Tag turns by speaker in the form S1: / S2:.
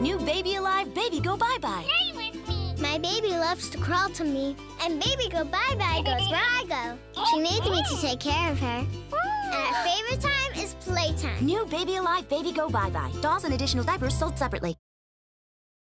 S1: New Baby Alive Baby Go Bye Bye.
S2: Play with me.
S3: My baby loves to crawl to me, and baby go bye bye goes where I go. She needs me to take care of her. And our favorite time is playtime.
S1: New Baby Alive Baby Go Bye Bye. Dolls and additional diapers sold separately.